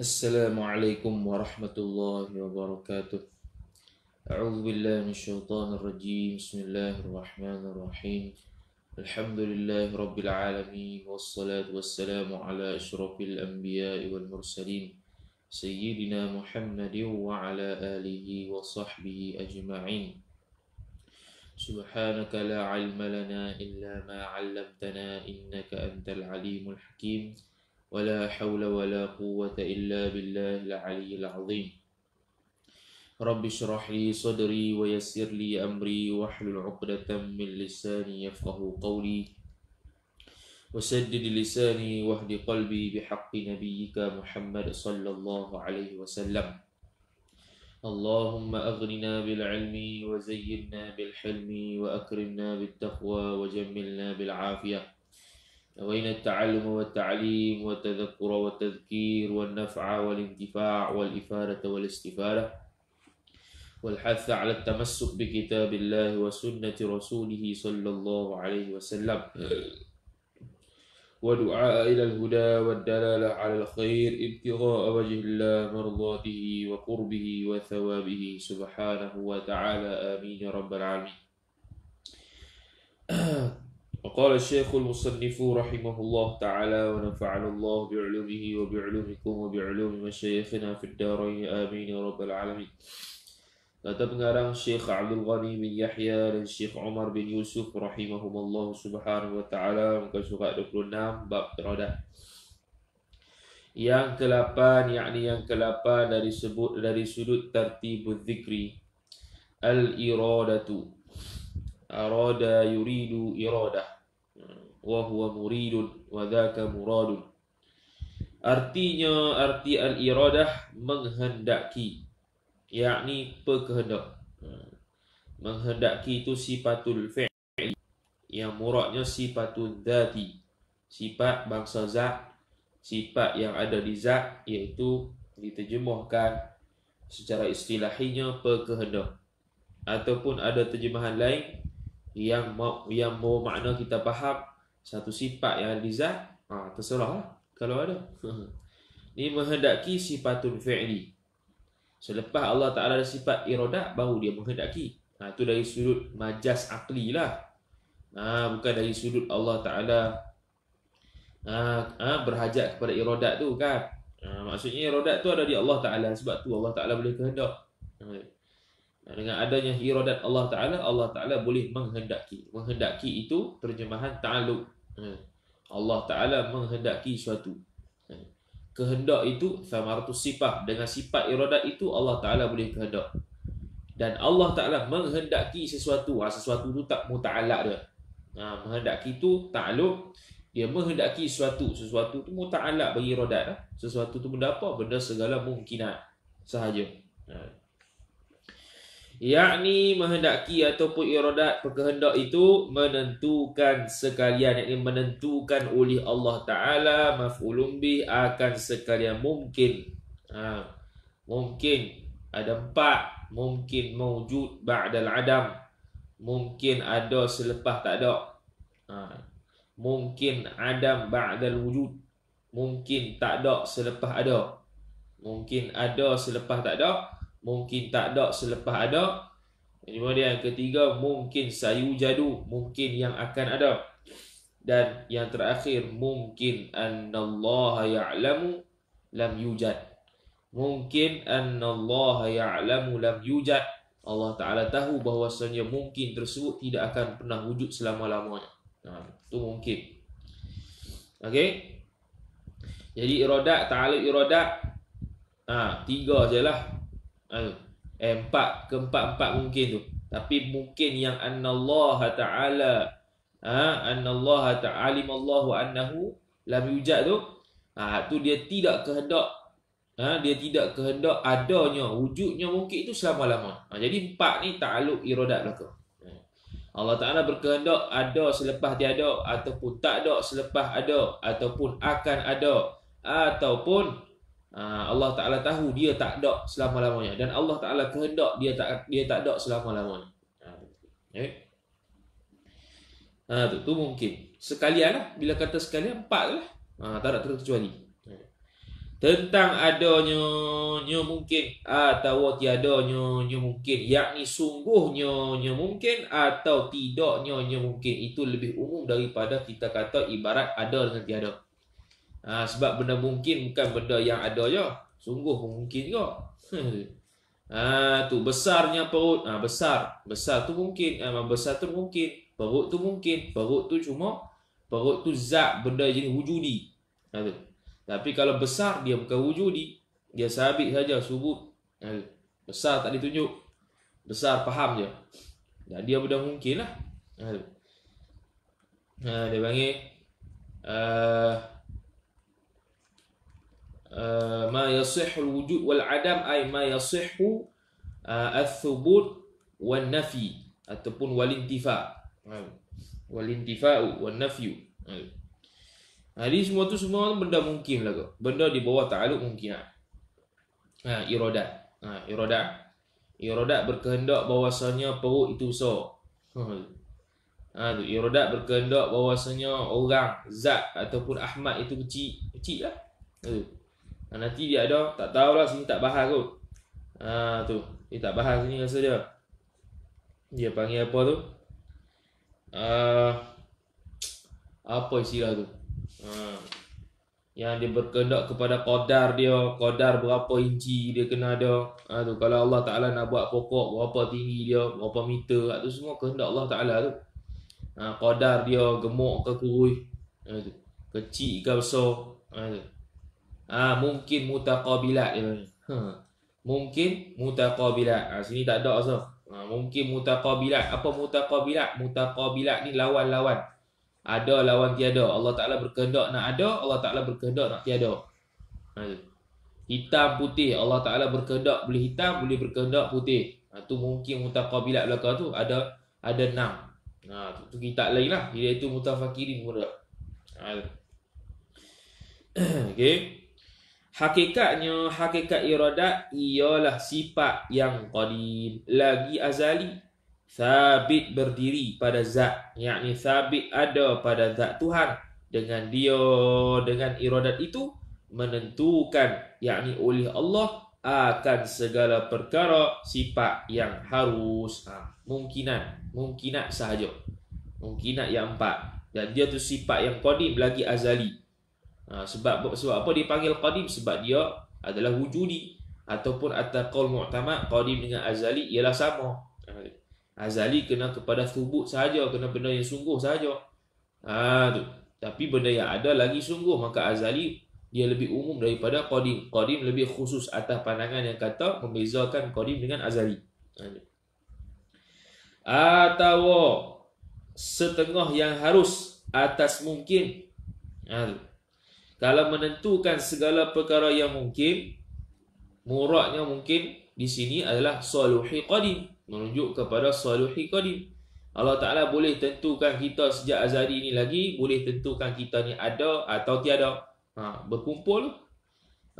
السلام عليكم ورحمة الله وبركاته أعوذ بالله من الشيطان الرجيم بسم الله الرحمن الرحيم الحمد لله رب العالمين والصلاة والسلام على أشرف الأنبياء والمرسلين سيدنا محمد وعلى آله وصحبه أجمعين سبحانك لا علم لنا إلا ما علمتنا إنك أنت العليم الحكيم ولا حول ولا قوة إلا بالله العلي العظيم. رب اشرح لي صدري ويسر لي أمري واحلل عقدة من لساني يفقه قولي. وسدد لساني واهد قلبي بحق نبيك محمد صلى الله عليه وسلم. اللهم أغننا بالعلم وزينا بالحلم وأكرمنا بالتقوى وجملنا بالعافية. نوينا التعلم والتعليم والتذكر والتذكير والنفع والانتفاع والإفادة والاستفادة والحث على التمسك بكتاب الله وسنة رسوله صلى الله عليه وسلم. ودعاء إلى الهدى والدلالة على الخير ابتغاء وجه الله مرضاته وقربه وثوابه سبحانه وتعالى. آمين رب العالمين. وقال الشيخ المصنف رحمه الله تعالى ونفعنا الله بعلومه وبعلومكم وبعلوم مشايخنا في الدارين آمين يا رب العالمين Kata pengarang Syekh Abdul Ghani bin Yahya dan Syekh Umar bin Yusuf rahimahumullah subhanahu wa ta'ala muka surat 26 bab iradah. Yang ke-8 yakni yang ke-8 dari sebut dari sudut tertib zikri al-iradatu. Arada yuridu iradah. Wa huwa muridun wa dhaka muradun. Artinya arti al-iradah menghendaki yakni berkehendak. Ha. Menghendaki itu sifatul fi'li yang muradnya sifatul dhati. Sifat bangsa zat, sifat yang ada di zat iaitu diterjemahkan secara istilahinya berkehendak. Ataupun ada terjemahan lain yang yang makna kita faham satu sifat yang di zat, ha, terserahlah kalau ada. Ini menghendaki sifatul fi'li. Selepas Allah Ta'ala ada sifat iradat, baru dia menghendaki. Ha, itu dari sudut majas akli lah. Ha, bukan dari sudut Allah Ta'ala ha, ha, berhajat kepada iradat tu kan. Ha, maksudnya iradat tu ada di Allah Ta'ala. Sebab tu Allah Ta'ala boleh kehendak. Ha, dengan adanya iradat Allah Ta'ala, Allah Ta'ala boleh menghendaki. Menghendaki itu terjemahan ta'aluk. Ha, Allah Ta'ala menghendaki suatu. Kehendak itu samaratus sifat. Dengan sifat iradat itu Allah Taala boleh kehendak. Dan Allah Taala menghendaki sesuatu. Ha, sesuatu itu tak muta'alaq dia. Ha, menghendaki itu ta'aluk dia menghendaki sesuatu sesuatu itu muta'alaq bagi iradat ha. sesuatu itu benda apa? Benda segala mungkinat sahaja. Ha yakni menghendaki ataupun iradat berkehendak itu menentukan sekalian yakni menentukan oleh Allah taala maf'ulun bi akan sekalian mungkin. Ha, mungkin ada empat mungkin mewujud ba'dal adam mungkin ada selepas tak ada. Ha, mungkin adam ba'dal wujud mungkin tak ada selepas ada. Mungkin ada selepas tak ada mungkin tak ada selepas ada. Kemudian yang ketiga mungkin sayu jadu, mungkin yang akan ada. Dan yang terakhir mungkin annallaha ya'lamu lam yujad. Mungkin annallaha ya'lamu lam yujad. Allah Taala tahu bahawasanya mungkin tersebut tidak akan pernah wujud selama-lamanya. Nah, itu mungkin. Okey. Jadi iradat, ta'aluk iradat ha, tiga sajalah eh, empat keempat-empat mungkin tu. Tapi mungkin yang Allah taala ha Allah ta'ala Allahu annahu lam yujad tu ha tu dia tidak kehendak ha dia tidak kehendak adanya wujudnya mungkin itu selama-lama. Ha, jadi empat ni takluk iradat belaka ha. Allah Ta'ala berkehendak ada selepas dia ataupun tak ada selepas ada ataupun akan ada ataupun Allah Taala tahu dia tak ada selama-lamanya dan Allah Taala kehendak dia tak dia tak ada selama-lamanya. Okay. ha tu, tu mungkin. Sekalian lah bila kata sekalian empat lah. Ha, tak ada terkecuali. tentang adanya nya mungkin atau tiadanya nya mungkin yakni sungguhnya nya mungkin atau tidaknya nya mungkin itu lebih umum daripada kita kata ibarat ada dengan tiada ha, sebab benda mungkin bukan benda yang ada je. Sungguh mungkin juga. Ha, tu besarnya perut. Ha, besar. Besar tu mungkin. Ha, besar tu mungkin. Perut tu mungkin. Perut tu cuma perut tu zat benda jenis wujudi. Ha, tu. Tapi kalau besar dia bukan wujudi, dia sabit saja subut. Ha, besar tak ditunjuk. Besar faham je. Dan dia benda mungkin lah. Ha, ha, dia panggil uh, uh, ma yasihhu wujud wal adam ay ma yasihhu uh, al-thubut wal nafi ataupun wal intifa. Wal intifa'u wal nafyu. Ha. Jadi semua tu semua benda mungkin lah kok. Benda di bawah ta'aluk mungkin lah. Ha, irodat. Ha, irodat. Irodat berkehendak bahawasanya perut itu besar. Ha, tu. Irodat berkehendak bahawasanya orang, zat ataupun Ahmad itu kecil. Kecil lah. Ha. Ha, nanti dia ada, tak tahulah sini tak bahas kot. Ha, tu. Dia tak bahas sini rasa dia. Dia panggil apa tu? Uh, apa istilah tu? Ha. Yang dia berkehendak kepada qadar dia, qadar berapa inci dia kena ada. Ha, tu. Kalau Allah Ta'ala nak buat pokok, berapa tinggi dia, berapa meter, ha, tu semua kehendak Allah Ta'ala tu. Ha, qadar dia gemuk ke kurus, ha, tu. kecil ke besar. Ha, tu. Ha, mungkin mutaqabilat dia. Ha. Mungkin mutaqabilat. Ha, sini tak ada asal. Ha, mungkin mutaqabilat. Apa mutaqabilat? Mutaqabilat ni lawan-lawan ada lawan tiada. Allah Ta'ala berkehendak nak ada, Allah Ta'ala berkehendak nak tiada. Ha, hitam putih, Allah Ta'ala berkehendak boleh hitam, boleh berkehendak putih. Ha, tu mungkin mutaqabilat belakang tu ada ada enam. Ha, tu, tu kita lain lah. Iaitu mutafakirin pun ha. okay. Hakikatnya, hakikat iradat ialah sifat yang qadim. Lagi azali sabit berdiri pada zat. Yakni sabit ada pada zat Tuhan. Dengan dia dengan iradat itu menentukan yakni oleh Allah akan segala perkara sifat yang harus ha, mungkinan mungkinat sahaja. Mungkinat yang empat. Dan dia tu sifat yang qadim lagi azali ha, sebab sebab apa dipanggil qadim sebab dia adalah wujudi ataupun ataqul mu'tamad qadim dengan azali ialah sama Azali kena kepada subut saja, kena benda yang sungguh saja. Ha tu. Tapi benda yang ada lagi sungguh maka azali dia lebih umum daripada qadim. Qadim lebih khusus atas pandangan yang kata membezakan qadim dengan azali. Ha, Atau setengah yang harus atas mungkin. Ha, tu. Kalau menentukan segala perkara yang mungkin, muradnya mungkin di sini adalah saluhi qadim menunjuk kepada saluhi qadim. Allah Taala boleh tentukan kita sejak azali ini lagi, boleh tentukan kita ni ada atau tiada. Ha, berkumpul.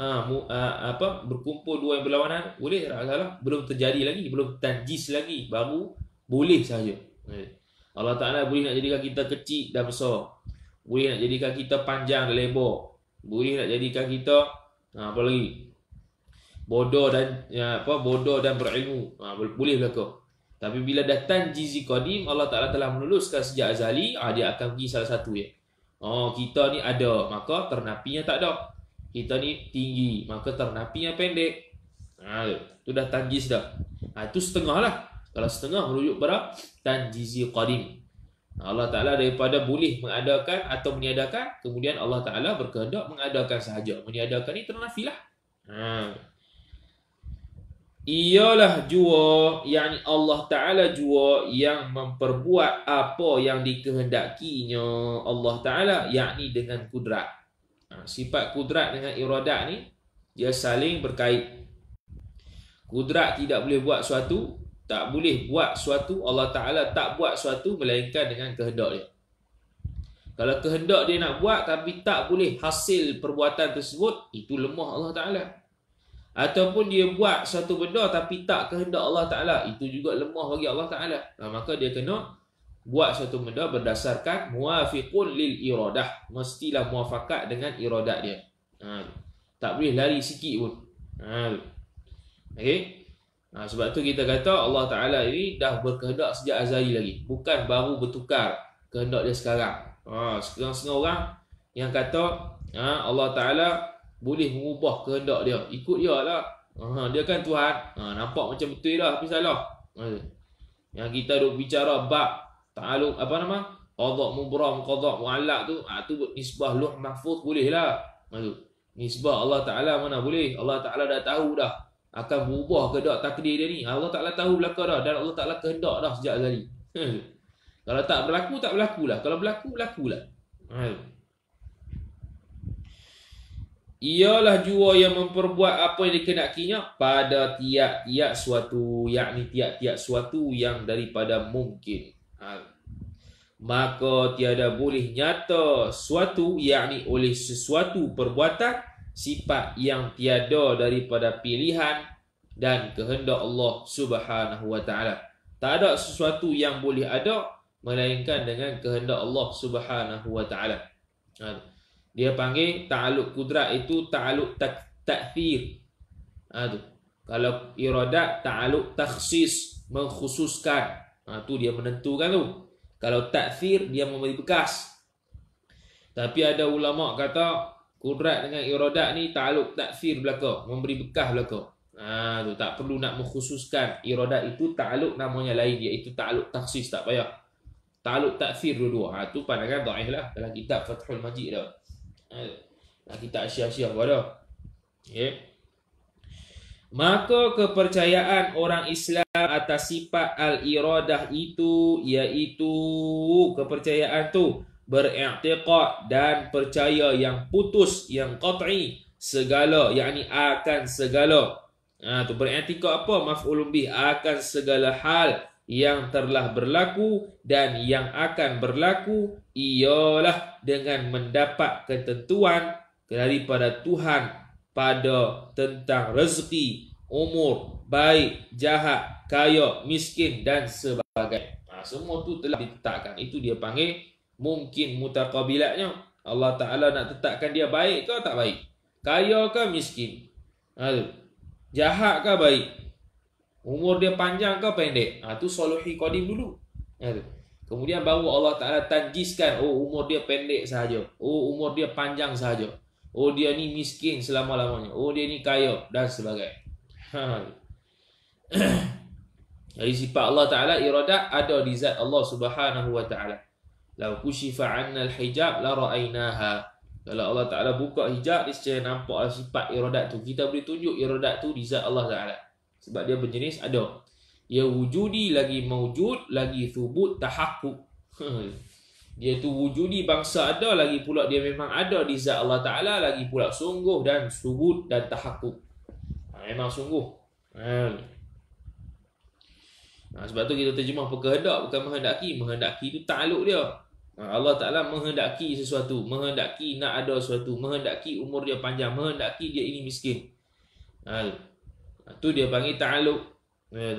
Ha, mu, ha, apa berkumpul dua yang berlawanan boleh tak? Salah belum terjadi lagi belum tanjis lagi baru boleh saja. Allah Taala boleh nak jadikan kita kecil dan besar. Boleh nak jadikan kita panjang dan lebar boleh nak jadikan kita ha, apa lagi? Bodoh dan ya, apa bodoh dan berilmu. Ha, boleh berlaku tapi bila datang jizi qadim Allah Taala telah menuluskan sejak azali ha, dia akan pergi salah satu ya oh kita ni ada maka ternapinya tak ada. Kita ni tinggi maka ternapinya pendek. Ha tu dah tanjis dah. Ha, itu setengah lah. Kalau setengah merujuk pada tanjizi qadim Allah Ta'ala daripada boleh mengadakan atau meniadakan Kemudian Allah Ta'ala berkehendak mengadakan sahaja Meniadakan ni ternafilah ha ialah jua yang Allah Taala jua yang memperbuat apa yang dikehendakinya Allah Taala yakni dengan kudrat. Ha, sifat kudrat dengan iradat ni dia saling berkait. Kudrat tidak boleh buat suatu, tak boleh buat suatu Allah Taala tak buat suatu melainkan dengan kehendak dia. Kalau kehendak dia nak buat tapi tak boleh hasil perbuatan tersebut, itu lemah Allah Taala ataupun dia buat satu benda tapi tak kehendak Allah Taala itu juga lemah bagi Allah Taala nah, maka dia kena buat satu benda berdasarkan muafiqun lil iradah mestilah muafakat dengan iradat dia ha. Tak boleh lari sikit pun. Ha. Okey. Ha, sebab tu kita kata Allah Ta'ala ini dah berkehendak sejak azali lagi. Bukan baru bertukar kehendak dia sekarang. Ha, setengah-setengah orang yang kata ha, Allah Ta'ala boleh mengubah kehendak dia. Ikut dia lah. Ha, dia kan Tuhan. Ha, nampak macam betul lah tapi salah. Ha. Yang kita duk bicara bab ta'aluk apa nama? Qadha mubram, qadha mu'allaq tu, ha, tu nisbah luh mahfuz boleh lah. Ha. Nisbah Allah Ta'ala mana boleh. Allah Ta'ala dah tahu dah. Akan berubah kehendak takdir dia ni. Allah Ta'ala tahu belakang dah. Dan Allah Ta'ala kehendak dah sejak tadi. Ha. Kalau tak berlaku, tak berlaku lah. Kalau berlaku, berlaku lah. Ha. Ialah jua yang memperbuat apa yang dikenakinya pada tiap-tiap suatu. Yakni tiap-tiap suatu yang daripada mungkin. Ha. Maka tiada boleh nyata suatu yakni oleh sesuatu perbuatan sifat yang tiada daripada pilihan dan kehendak Allah Subhanahu wa taala. Tak ada sesuatu yang boleh ada melainkan dengan kehendak Allah Subhanahu wa taala. Ha dia panggil ta'aluk kudrat itu ta'aluk ta'thir. Ha tu. Kalau iradat ta'aluk takhsis mengkhususkan. Ha tu dia menentukan tu. Kalau ta'thir dia memberi bekas. Tapi ada ulama kata kudrat dengan iradat ni ta'aluk ta'thir belaka, memberi bekas belaka. Ha tu tak perlu nak mengkhususkan. Iradat itu ta'aluk namanya lain dia itu ta'aluk takhsis tak payah. Ta'aluk ta'thir dua-dua. Ha tu pandangan dhaif lah dalam kitab Fathul Majid dah. Nah, kita sia-sia pada. Okay. Maka kepercayaan orang Islam atas sifat al-iradah itu iaitu kepercayaan tu beriktiqad dan percaya yang putus yang qat'i segala yakni akan segala. Ha tu beriktiqad apa maf'ulun bih akan segala hal yang telah berlaku dan yang akan berlaku ialah dengan mendapat ketentuan daripada Tuhan pada tentang rezeki, umur, baik, jahat, kaya, miskin dan sebagainya. Ha, semua tu telah ditetapkan. Itu dia panggil mungkin mutaqabilatnya. Allah Ta'ala nak tetapkan dia baik ke tak baik? Kaya ke miskin? Ha, jahat ke baik? Umur dia panjang ke pendek? Ha, tu soluhi qadim dulu. Ha. Kemudian baru Allah Ta'ala tanjiskan, oh umur dia pendek sahaja. Oh umur dia panjang sahaja. Oh dia ni miskin selama-lamanya. Oh dia ni kaya dan sebagainya. Ha. Jadi sifat Allah Ta'ala iradat ada di zat Allah Subhanahu Wa Ta'ala. Lau kushifa anna al-hijab la ra'aynaha. Kalau Allah Ta'ala buka hijab, dia secara nampak sifat iradat tu. Kita boleh tunjuk iradat tu di zat Allah Ta'ala. Sebab dia berjenis ada ia wujudi lagi mewujud lagi thubut tahakkuk. Dia tu wujudi bangsa ada lagi pula dia memang ada di zat Allah Taala lagi pula sungguh dan subut dan tahakkuk. Ha, memang sungguh. Ha. Ha, sebab tu kita terjemah kehendak bukan menghendaki. Menghendaki itu takluk dia Allah Ta'ala menghendaki sesuatu Menghendaki nak ada sesuatu Menghendaki umur dia panjang Menghendaki dia ini miskin ha, Tu dia panggil ta'aluk. Ya,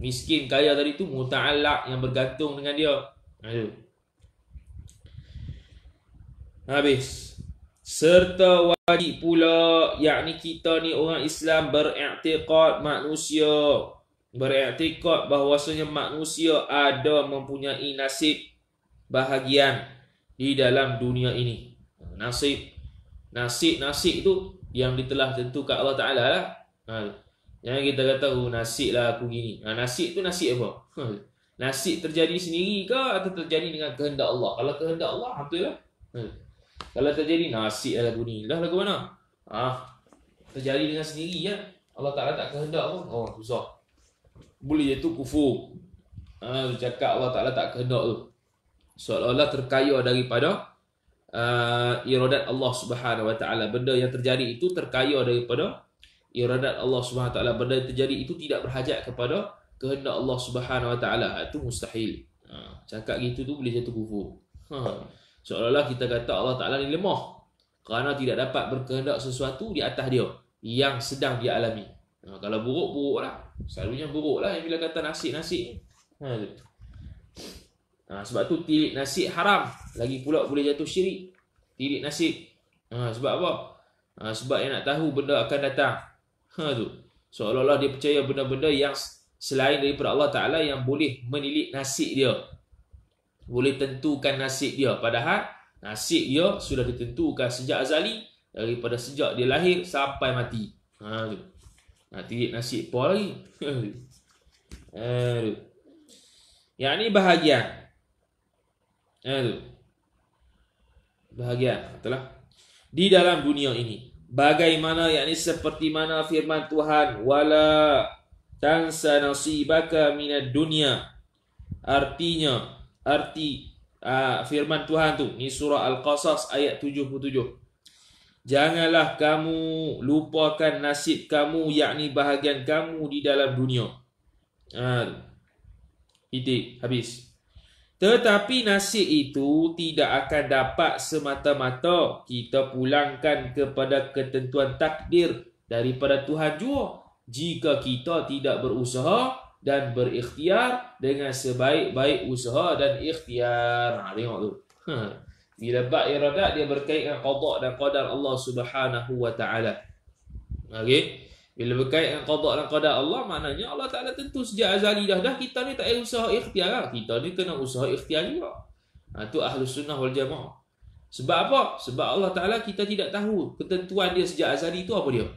Miskin kaya tadi tu muta'allak yang bergantung dengan dia. Ya, Habis. Serta wajib pula yakni kita ni orang Islam beriktikad manusia beriktikad bahawasanya manusia ada mempunyai nasib bahagian di dalam dunia ini. Nasib nasib-nasib itu yang ditelah tentukan Allah Taala lah. Ha. Jangan kita kata oh, nasib lah aku gini. Ha, nasib tu nasib apa? Ha, nasib terjadi sendiri ke atau terjadi dengan kehendak Allah? Kalau kehendak Allah, betul lah. Ha. Kalau terjadi nasib lah aku ni. Dah lagu mana? Ha, terjadi dengan sendiri ya. Allah Ta'ala tak kehendak pun. Oh, susah. Boleh je tu kufur. Ha, cakap Allah Ta'ala tak kehendak tu. Seolah-olah terkaya daripada uh, iradat Allah Subhanahu Wa Ta'ala. Benda yang terjadi itu terkaya daripada iradat Allah Subhanahu Wa Taala benda terjadi itu tidak berhajat kepada kehendak Allah Subhanahu Wa Taala itu mustahil. Ha, cakap gitu tu boleh jatuh kufur. Ha, seolah-olah kita kata Allah Taala ni lemah kerana tidak dapat berkehendak sesuatu di atas dia yang sedang dia alami. Ha, kalau buruk buruk lah. Selalunya buruk lah yang bila kata nasib-nasib. Ha, ha, sebab tu tilik nasib haram. Lagi pula boleh jatuh syirik. Tilik nasib. Ha, sebab apa? Ha, sebab yang nak tahu benda akan datang. Ha tu. Seolah-olah dia percaya benda-benda yang selain daripada Allah Taala yang boleh menilik nasib dia. Boleh tentukan nasib dia. Padahal nasib dia sudah ditentukan sejak azali daripada sejak dia lahir sampai mati. Ha tu. Nak tilik nasib apa lagi? Ha tu. Yang ni bahagian. Ha tu. Bahagian. Betul lah di dalam dunia ini. Bagaimana yakni seperti mana firman Tuhan wala tansa nasibaka minad dunya. Artinya arti uh, firman Tuhan tu ni surah Al-Qasas ayat 77. Janganlah kamu lupakan nasib kamu yakni bahagian kamu di dalam dunia. Ha. Itu habis. Tetapi nasib itu tidak akan dapat semata-mata kita pulangkan kepada ketentuan takdir daripada Tuhan jua jika kita tidak berusaha dan berikhtiar dengan sebaik-baik usaha dan ikhtiar. Ha, tengok tu. Ha. Bila bak iradat dia berkaitan dengan dan qadar Allah Subhanahu wa taala. Okey. Bila berkait dengan qada dan qadar Allah, maknanya Allah Ta'ala tentu sejak azali dah. Dah kita ni tak ada usaha ikhtiar lah. Kita ni kena usaha ikhtiar juga. Ha, itu ahlu sunnah wal jamaah. Sebab apa? Sebab Allah Ta'ala kita tidak tahu ketentuan dia sejak azali itu apa dia.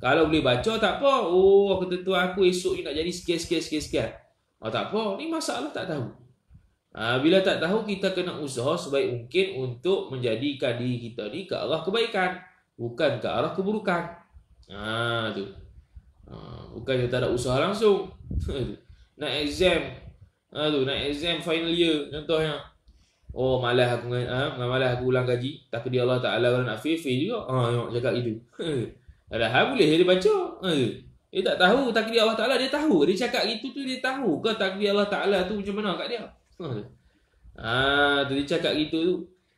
Kalau boleh baca, tak apa. Oh, ketentuan aku esok ni nak jadi sekian, sekian, sekian, sekian. Oh, tak apa. Ni masalah tak tahu. Ha, bila tak tahu, kita kena usaha sebaik mungkin untuk menjadikan diri kita ni ke arah kebaikan. Bukan ke arah keburukan. Ha tu. Ha, bukan dia tak ada usaha langsung. nak exam. Ha tu, nak exam final year contohnya. Oh, malas aku ha, malas aku ulang gaji. Takdir Allah Taala kalau nak fail fail juga. Ha, tengok cakap gitu. Ada hal boleh dia baca. Ha tu. Dia tak tahu takdir Allah Taala dia tahu. Dia cakap gitu tu dia tahu ke takdir Allah Taala tu macam mana kat dia. Tu. Ha tu dia cakap gitu tu.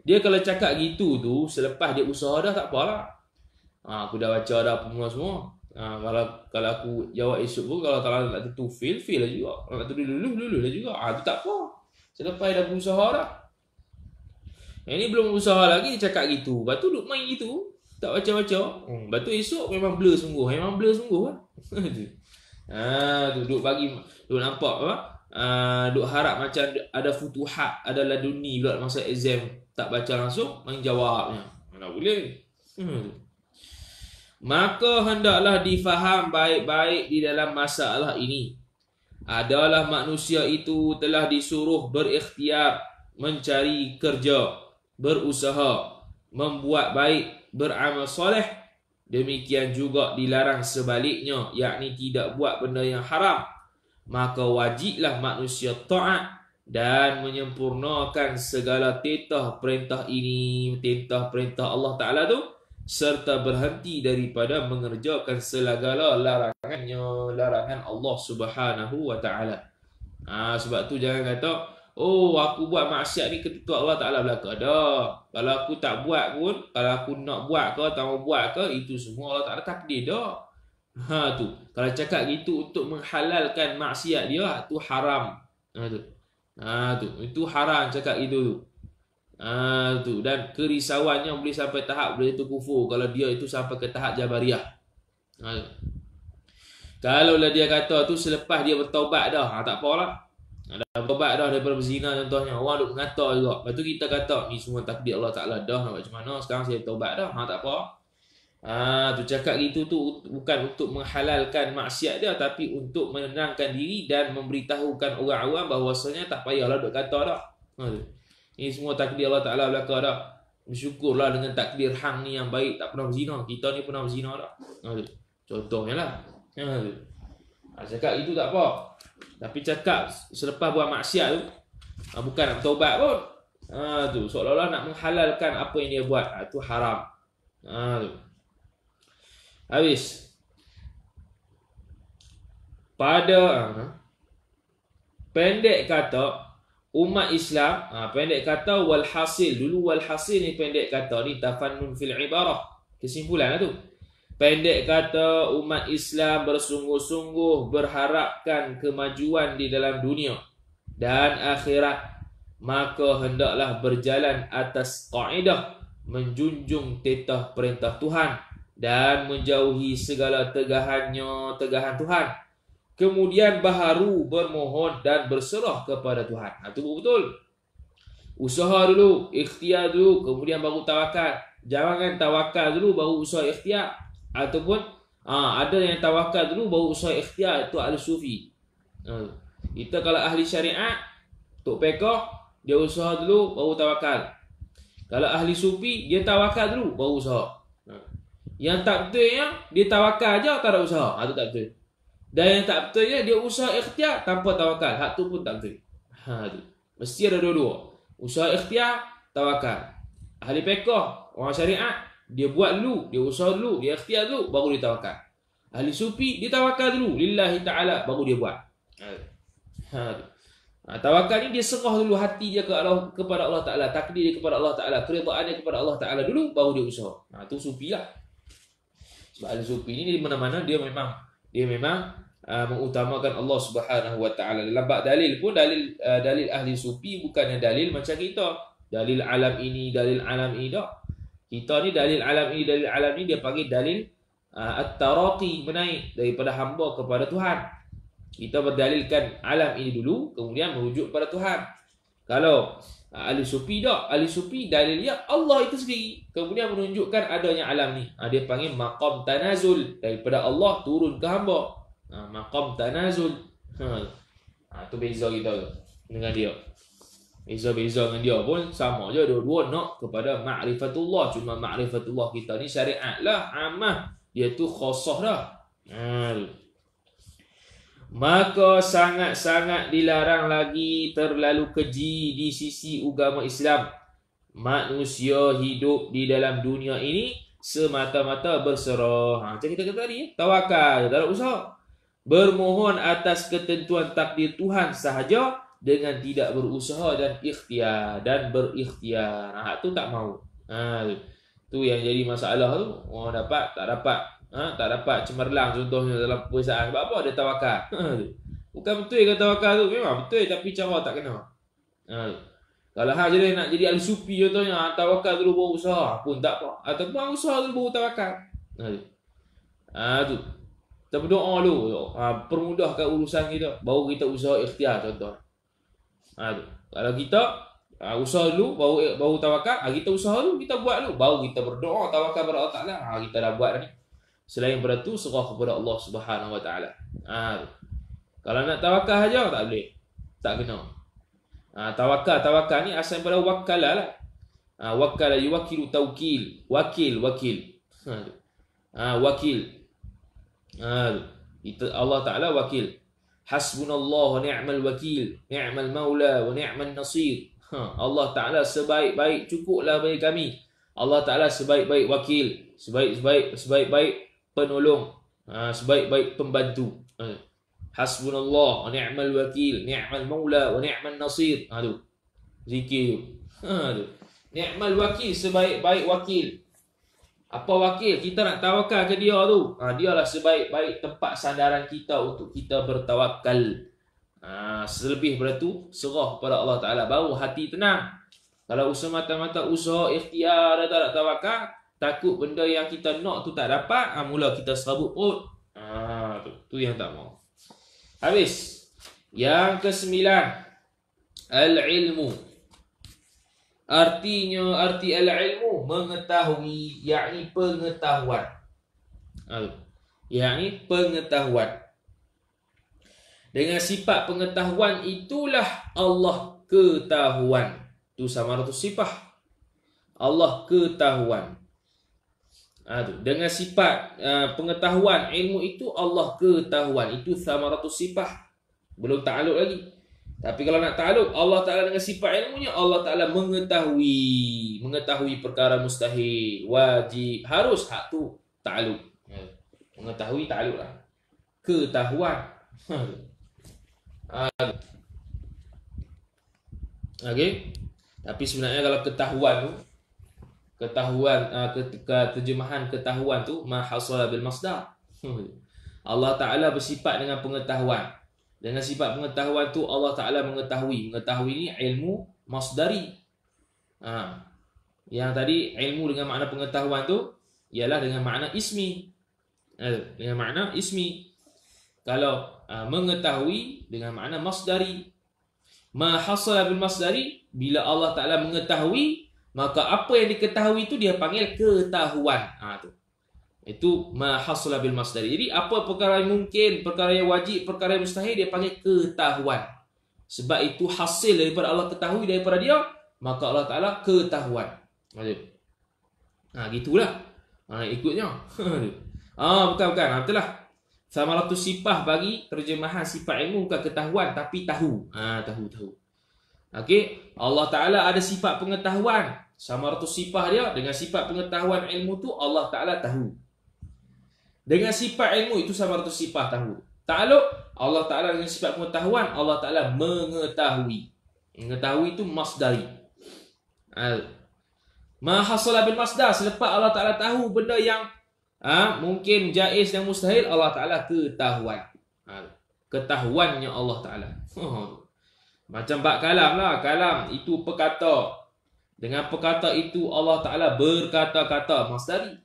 Dia kalau cakap gitu tu selepas dia usaha dah tak apalah. Ha, aku dah baca dah apa semua. Ha, kalau kalau aku jawab esok pun kalau tak nak tentu fail, fail lah juga. Kalau nak tentu dulu, dulu lah juga. Ha, tu tak apa. Selepas dah berusaha dah. Yang ni belum berusaha lagi, dia cakap gitu. Lepas tu duduk main gitu. Tak baca-baca. Hmm. Lepas tu esok memang blur sungguh. Memang blur sungguh lah. ha, tu duduk bagi, duduk nampak apa? Ha, duduk harap macam ada futuhat, ada laduni pula masa exam. Tak baca langsung, main jawabnya. Mana boleh. Hmm maka hendaklah difaham baik-baik di dalam masalah ini. Adalah manusia itu telah disuruh berikhtiar mencari kerja berusaha membuat baik beramal soleh. Demikian juga dilarang sebaliknya yakni tidak buat benda yang haram. Maka wajiblah manusia taat dan menyempurnakan segala titah perintah ini titah perintah Allah Taala tu serta berhenti daripada mengerjakan selagala larangannya larangan Allah Subhanahu wa taala. Ha, sebab tu jangan kata oh aku buat maksiat ni ketentuan Allah Taala belaka dah. Kalau aku tak buat pun, kalau aku nak buat ke tak mau buat ke itu semua Allah Taala takdir dah. Ha tu. Kalau cakap gitu untuk menghalalkan maksiat dia tu haram. Ha tu. Ha tu. Itu haram cakap itu tu. Ha, tu dan kerisauannya boleh sampai tahap boleh itu kufur kalau dia itu sampai ke tahap jabariyah. Ha. Kalau lah dia kata tu selepas dia bertaubat dah, ha, tak apalah. Ada bertaubat dah daripada berzina contohnya. Orang duk mengata juga. Lepas tu kita kata ni semua takdir Allah Taala dah nak macam mana sekarang saya bertaubat dah. Ha tak apa. Ha tu cakap gitu tu bukan untuk menghalalkan maksiat dia tapi untuk menenangkan diri dan memberitahukan orang awam bahawasanya tak payahlah duk kata dah. Ha tu. Ini semua takdir Allah Ta'ala belakang dah. Bersyukurlah dengan takdir hang ni yang baik. Tak pernah berzina. Kita ni pernah berzina dah. Contohnya lah. Ha, cakap itu tak apa. Tapi cakap selepas buat maksiat tu. Ha, bukan nak bertobat pun. Ha, tu. Seolah-olah nak menghalalkan apa yang dia buat. Ha, itu haram. Ha, tu. Habis. Pada ha, pendek kata umat Islam ha, pendek kata wal hasil dulu wal hasil ni pendek kata ni tafannun fil ibarah. Kesimpulan lah tu. Pendek kata umat Islam bersungguh-sungguh berharapkan kemajuan di dalam dunia dan akhirat. Maka hendaklah berjalan atas kaedah menjunjung tetah perintah Tuhan dan menjauhi segala tegahannya tegahan Tuhan. Kemudian baharu bermohon dan berserah kepada Tuhan. Ha, itu betul. Usaha dulu, ikhtiar dulu, kemudian baru tawakal. Jangan tawakal dulu baru usaha ikhtiar. Ataupun ha, ada yang tawakal dulu baru usaha ikhtiar. Itu ahli sufi. Ha, kita kalau ahli syariat, Tok Pekoh, dia usaha dulu baru tawakal. Kalau ahli sufi, dia tawakal dulu baru usaha. Ha. Yang tak betul yang dia tawakal aja tak ada usaha. Ha, itu tak betul. Dan yang tak betul ya dia usaha ikhtiar tanpa tawakal. Hak tu pun tak betul. Ha tu. Mesti ada dua-dua. Usaha ikhtiar, tawakal. Ahli pekoh, orang syariat, dia buat dulu, dia usaha dulu, dia ikhtiar dulu baru dia tawakal. Ahli sufi dia tawakal dulu lillahi taala baru dia buat. Ha. Ha tu. Ha, tawakal ni dia serah dulu hati dia ke Allah, kepada Allah Taala, takdir dia kepada Allah Taala, keridaan dia kepada Allah Taala dulu baru dia usaha. Ha tu sufi lah. Sebab ahli sufi ni di mana-mana dia memang dia memang uh, mengutamakan Allah Subhanahu Wa Taala. Dalam bab dalil pun dalil uh, dalil ahli sufi bukannya dalil macam kita. Dalil alam ini dalil alam ini tak. Kita ni dalil alam ini dalil alam ini dia panggil dalil uh, at-taraqi menaik daripada hamba kepada Tuhan. Kita berdalilkan alam ini dulu kemudian merujuk pada Tuhan. Kalau ahli sufi tak ahli sufi dalil ya Allah itu sendiri. Kemudian menunjukkan adanya alam ni. Uh, dia panggil maqam tanazul. Daripada Allah turun ke hamba. Ha, maqam tanazul. Ha. Ha tu beza kita dengan dia. Beza-beza dengan dia pun sama je. Dua-dua nak kepada ma'rifatullah. Cuma ma'rifatullah kita ni syariat lah. Amah. Dia tu khasah dah. Ha. Maka sangat-sangat dilarang lagi terlalu keji di sisi agama Islam manusia hidup di dalam dunia ini semata-mata berserah ha, macam kita kata tadi tawakal tak ada usaha bermohon atas ketentuan takdir Tuhan sahaja dengan tidak berusaha dan ikhtiar dan berikhtiar. Ha tu tak mau. Ha tu yang jadi masalah tu. Orang dapat tak dapat. Ha tak dapat cemerlang contohnya dalam perusahaan sebab apa ada tawakal. Ha Bukan betul kata tawakal tu memang betul tapi cara tak kena. Ha kalau hang jadi nak jadi al-sufi contohnya ha, tawakal dulu baru usaha pun tak apa. Ataupun usaha dulu baru tawakal. Ha tu. Ha tu. Kita berdoa dulu. Ha, permudahkan urusan kita. Baru kita usaha ikhtiar contoh. Ha, Kalau kita ha, usaha dulu, baru baru tawakal. Ha, kita usaha dulu, kita buat dulu. Baru kita berdoa, tawakal kepada Allah Ta'ala. Ha, kita dah buat ni. Selain daripada tu, serah kepada Allah Subhanahu Wa Ta'ala. Ha, Kalau nak tawakal saja, tak boleh. Tak kena. Ha, tawakal, tawakal ni asal daripada wakala lah. Ha, wakala yuwakilu tawkil. Wakil, wakil. Ha, ha, wakil. Ha, itu Allah Taala wakil. Hasbunallah wa ni'mal wakil, ni'mal maula wa ni'man nasir. Ha, Allah Taala sebaik-baik cukuplah bagi kami. Allah Taala sebaik-baik wakil, sebaik-baik sebaik-baik penolong, ha, sebaik-baik pembantu. Ha. Hasbunallah wa ni'mal wakil, ni'mal maula wa ni'man nasir. Ha tu. Zikir. Ha tu. Ni'mal wakil sebaik-baik wakil. Apa wakil? Kita nak tawakal ke dia tu. Ha, dia lah sebaik-baik tempat sandaran kita untuk kita bertawakal. Ha, selebih daripada tu, serah kepada Allah Ta'ala. Baru hati tenang. Kalau usaha mata-mata usaha ikhtiar dan tak nak tawakal, takut benda yang kita nak tu tak dapat, ha, mula kita serabut perut. Ha, tu, tu yang tak mau. Habis. Yang kesembilan. Al-ilmu. Artinya arti al-ilmu mengetahui yakni pengetahuan. Yakni pengetahuan. Dengan sifat pengetahuan itulah Allah ketahuan. Itu sama ratu sifat. Allah ketahuan. Dengan sifat uh, pengetahuan ilmu itu Allah ketahuan. Itu sama ratu sifat. Belum ta'aluk lagi. Tapi kalau nak takluk Allah Ta'ala dengan sifat ilmunya Allah Ta'ala mengetahui. Mengetahui perkara mustahil Wajib. Harus hak tu takluk ya. Mengetahui takluk lah. Ketahuan. Okay Tapi sebenarnya kalau ketahuan tu Ketahuan uh, ketika terjemahan ketahuan tu Mahasala bil masdar Allah Ta'ala bersifat dengan pengetahuan dengan sifat pengetahuan tu Allah Ta'ala mengetahui. Mengetahui ni ilmu masdari. Ha. Yang tadi ilmu dengan makna pengetahuan tu ialah dengan makna ismi. Eh, dengan makna ismi. Kalau uh, mengetahui dengan makna masdari. Ma hasala bil masdari bila Allah Taala mengetahui maka apa yang diketahui itu dia panggil ketahuan. Ha tu. Itu ma hasala bil masdari. Jadi apa perkara yang mungkin, perkara yang wajib, perkara yang mustahil dia panggil ketahuan. Sebab itu hasil daripada Allah ketahui daripada dia, maka Allah Taala ketahuan. Maksud. Ha gitulah. Ha ikutnya. ah bukan bukan. Ha, betul lah. Sama sifah bagi terjemahan sifat ilmu bukan ketahuan tapi tahu. Ha tahu tahu. Okey, Allah Taala ada sifat pengetahuan. Sama ratu sifah dia dengan sifat pengetahuan ilmu tu Allah Taala tahu. Dengan sifat ilmu itu sama ratu sifah tahu. Ta'aluk Allah Taala dengan sifat pengetahuan Allah Taala mengetahui. Mengetahui itu masdari. Al Ma hasala bil masdar selepas Allah Taala tahu benda yang ha, mungkin jaiz dan mustahil Allah Taala ketahuan. Ha, ketahuannya Allah Taala. Macam bab kalam lah. Kalam itu perkata. Dengan perkata itu Allah Ta'ala berkata-kata. Masdari.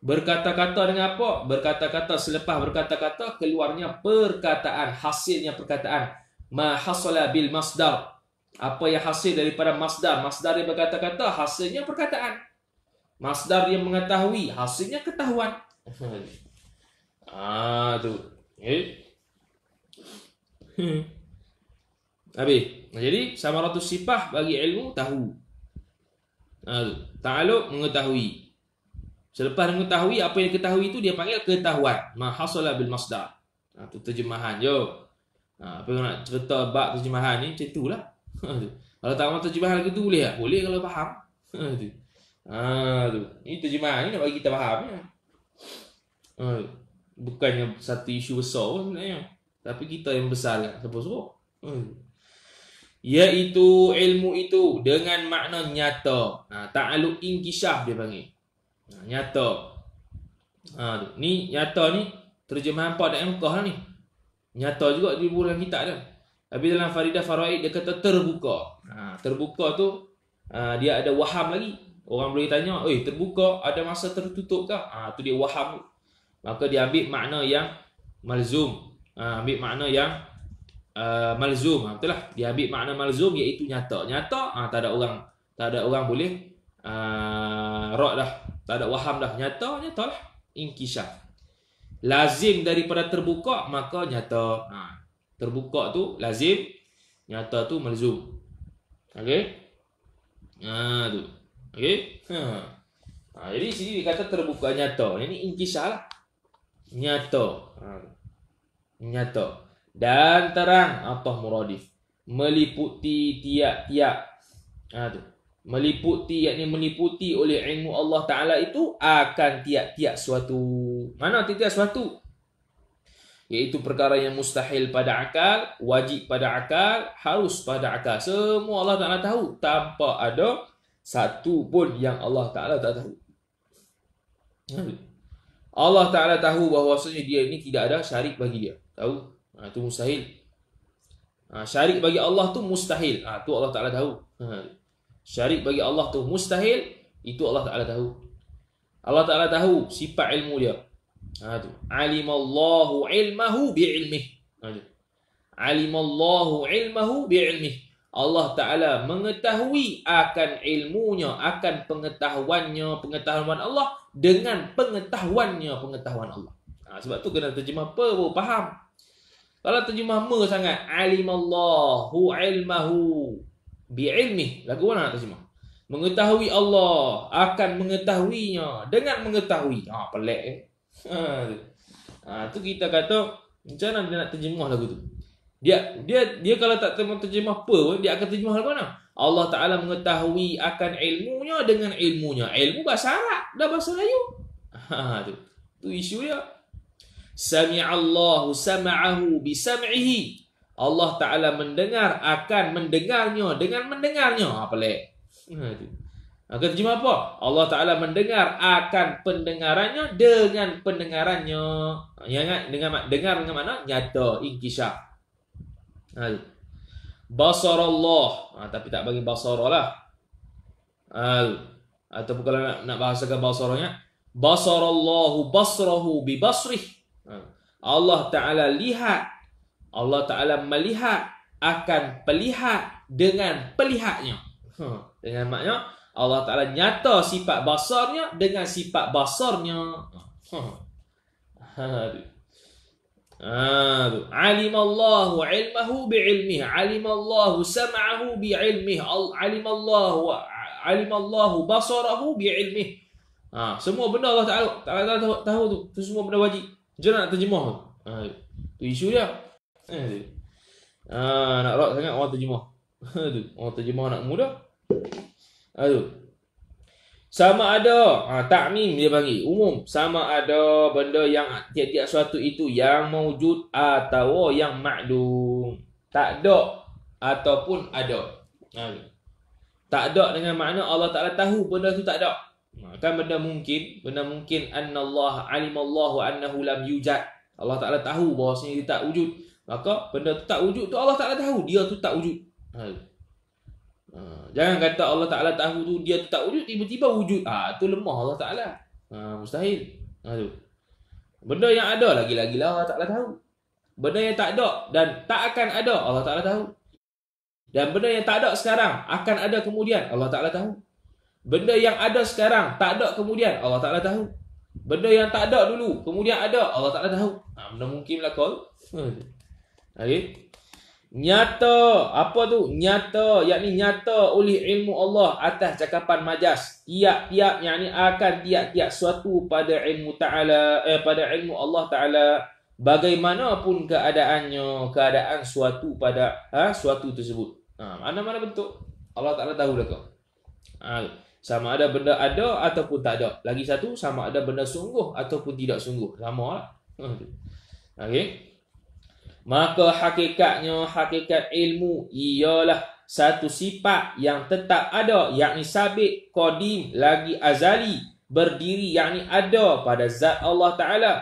Berkata-kata dengan apa? Berkata-kata selepas berkata-kata keluarnya perkataan. Hasilnya perkataan. Ma hasala bil masdar apa yang hasil daripada masdar masdar yang berkata-kata hasilnya perkataan masdar yang mengetahui hasilnya ketahuan ah tu eh Habis. Jadi samaratus sifah bagi ilmu tahu. Ah ta'alluq mengetahui. Selepas mengetahui apa yang ketahui itu dia panggil ketahuan. Ma hasala bil masdar. Ah tu terjemahan yo. Ah apa nak cerita bab terjemahan ni macam itulah. kalau tak mahu terjemahan lagu tu boleh tak? Boleh kalau faham. Ha tu. Ha tu. Ini terjemahan ni nak bagi kita faham ya. Ha, bukannya satu isu besar pun sebenarnya. Tapi kita yang besar kan. Siapa suruh? Ha. Iaitu ilmu itu dengan makna nyata. Ha, ta'aluk inkishaf dia panggil. Ha, nyata. Ha, tu. Ni nyata ni terjemahan Pak dan Mekah lah ni. Nyata juga di bulan kita dah. Tapi dalam Faridah Faraid dia kata terbuka. Ha, terbuka tu ha, dia ada waham lagi. Orang boleh tanya, "Oi, terbuka ada masa tertutup ke?" Ha, tu dia waham. Maka dia ambil makna yang malzum. Ha, ambil makna yang uh, malzum. Ha, betul lah. Dia ambil makna malzum iaitu nyata. Nyata, ha, tak ada orang tak ada orang boleh uh, rot dah. Tak ada waham dah. Nyata, nyata lah. Inkishaf. Lazim daripada terbuka, maka nyata. Ha, terbuka tu lazim nyata tu malzum okey ha tu okey ha. ha jadi sini dia kata terbuka nyata ini inkisah lah nyata ha. nyata dan terang atau muradif meliputi tiap-tiap ha tu meliputi yakni meliputi oleh ilmu Allah Taala itu akan tiap-tiap suatu mana tiap-tiap suatu iaitu perkara yang mustahil pada akal, wajib pada akal, harus pada akal. Semua Allah Taala tahu tanpa ada satu pun yang Allah Taala tak tahu. Allah Taala tahu bahawasanya dia ini tidak ada syarik bagi dia. Tahu? Ha, itu mustahil. Ha, syarik bagi Allah tu mustahil. Ha, tu Allah Taala tahu. Ha, syarik bagi Allah tu mustahil, itu Allah Taala tahu. Allah Taala tahu sifat ilmu dia. Ha tu. Alimallahu ilmahu bi'ilmih. Ha tu. Alimallahu ilmahu bi'ilmih. Allah Ta'ala mengetahui akan ilmunya, akan pengetahuannya, pengetahuan Allah dengan pengetahuannya, pengetahuan Allah. Ha, sebab tu kena terjemah apa baru faham. Kalau terjemah me sangat, alimallahu ilmahu bi'ilmih. Lagu mana nak terjemah? Mengetahui Allah akan mengetahuinya dengan mengetahui. Ha, pelik eh. Ha, ha tu kita kata macam mana dia nak terjemah lagu tu? Dia dia dia kalau tak terjemah apa pun dia akan terjemah lagu mana? Allah Taala mengetahui akan ilmunya dengan ilmunya. Ilmu bahasa Arab, dah bahasa Melayu. Ha tu. Tu isu dia. Sami'allahu sam'ahu bi sam'ihi. Allah Taala mendengar akan mendengarnya dengan mendengarnya. Ha pelik. Ha tu. Terjemah apa? Allah Ta'ala mendengar akan pendengarannya dengan pendengarannya. Yang ingat dengan dengar dengan mana? Nyata, inkisah. Ha. Basar Allah. Ha, tapi tak bagi basar lah. Ha. ataupun kalau nak, nak bahasakan bahasa orangnya basarallahu basrahu bi basrih ha. Allah Taala lihat Allah Taala melihat akan pelihat dengan pelihatnya. Ha. dengan maknanya Allah Taala nyata sifat basarnya dengan sifat basarnya. Ha. ha. Ah, alimallahu ilmahu bi'ilmihi alimallahu sam'ahu bi'ilmihi alimallahu alimallahu basarahu bi'ilmihi ha, semua benda Allah Taala Taala tahu, tahu tu semua benda wajib jom nak terjemah. Tu ha, tu isu dia. Eh, ha, nak rot sangat orang terjemah. Tu orang terjemah nak muda. Aduh. Sama ada. Ha, takmim dia bagi umum. Sama ada benda yang tiap-tiap suatu itu yang mewujud atau yang maklum. Tak ada ataupun ada. Ha. tak ada dengan makna Allah Taala tahu benda tu tak ada. ha, kan benda mungkin benda mungkin annallahu alimallahu annahu lam yujad Allah Taala tahu bahawa dia tak wujud maka benda tu tak wujud tu Allah Taala tahu dia tu tak wujud ha. Ha, jangan kata Allah Ta'ala tahu tu dia tak wujud tiba-tiba wujud. Ah ha, tu lemah Allah Ta'ala. Ha, mustahil. Ha, tu. Benda yang ada lagi-lagi lah Allah Ta'ala tahu. Benda yang tak ada dan tak akan ada Allah Ta'ala tahu. Dan benda yang tak ada sekarang akan ada kemudian Allah Ta'ala tahu. Benda yang ada sekarang tak ada kemudian Allah Ta'ala tahu. Benda yang tak ada dulu kemudian ada Allah Ta'ala tahu. Ha, benda mungkin berlaku. Ha, okay nyata apa tu? Nyata yakni nyata oleh ilmu Allah atas cakapan majas. Tiap-tiap yakni akan tiap-tiap suatu pada ilmu taala eh pada ilmu Allah taala. Bagaimanapun keadaannya keadaan suatu pada ha, suatu tersebut. Ha, mana-mana bentuk. Allah taala tahu dah kau. Ha, sama ada benda ada ataupun tak ada. Lagi satu sama ada benda sungguh ataupun tidak sungguh. Sama lah. Okey. Maka hakikatnya hakikat ilmu ialah satu sifat yang tetap ada yakni sabit qadim lagi azali berdiri yakni ada pada zat Allah taala.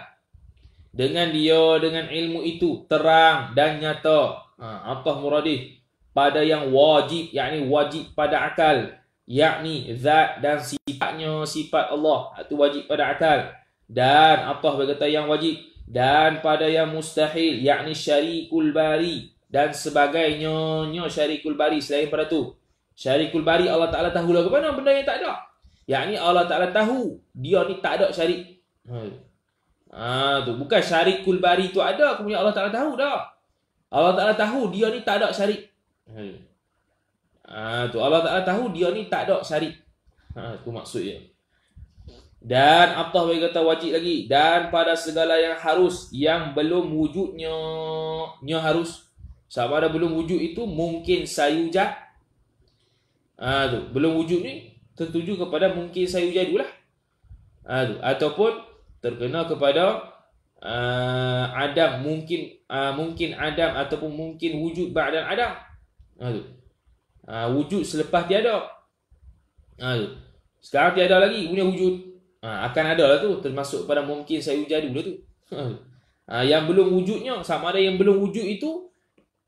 Dengan dia dengan ilmu itu terang dan nyata. Ha, apa muradih pada yang wajib yakni wajib pada akal yakni zat dan sifatnya sifat Allah. Itu wajib pada akal. Dan apa berkata yang wajib? Dan pada yang mustahil yakni syarikul bari. Dan sebagainya nya syarikul bari selain pada tu. Syarikul bari Allah Taala tahu lah mana benda yang tak ada. Yakni Allah Taala tahu dia ni tak ada syarik. Ha tu. Bukan syarikul bari tu ada kemudian Allah Taala tahu dah. Allah Taala tahu dia ni tak ada syarik ha tu. Allah Taala tahu dia ni tak ada syarik ha tu maksudnya. Dan Allah bagi kata wajib lagi. Dan pada segala yang harus yang belum wujudnya nya harus. Sama ada belum wujud itu mungkin sayuja ah ha, tu. Belum wujud ni tertuju kepada mungkin sayuja lah ah ha, tu. Ataupun terkena kepada uh, adam. Mungkin uh, mungkin adam ataupun mungkin wujud ba'da adam. Ah tu uh, wujud selepas tiada. Tu sekarang tiada lagi punya wujud. Ha, akan ada lah tu termasuk pada mungkin saya jadu lah tu. Ha, yang belum wujudnya sama ada yang belum wujud itu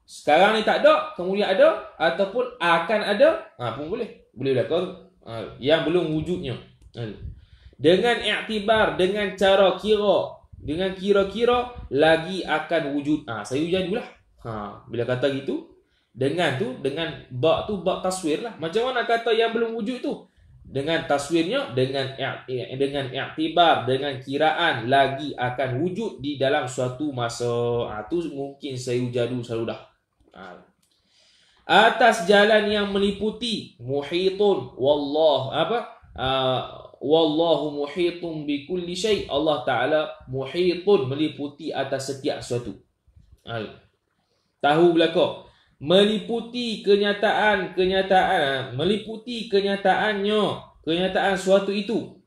sekarang ni tak ada kemudian ada ataupun akan ada ha, pun boleh. Boleh berlaku ha, yang belum wujudnya. Ha. dengan iktibar dengan cara kira dengan kira-kira lagi akan wujud. Ah ha, saya jadulah ha bila kata gitu dengan tu dengan bak tu bak taswir lah. Macam mana kata yang belum wujud tu? Dengan taswirnya dengan dengan iktibar dengan kiraan lagi akan wujud di dalam suatu masa. Ha, tu mungkin saya jadu selalu dah ha. atas jalan yang meliputi muhitun wallah apa? Ha, wallahu muhitun bi kulli syai. Allah taala muhitun meliputi atas setiap sesuatu. Ha. tahu belaka meliputi kenyataan kenyataan meliputi kenyataannya kenyataan suatu itu.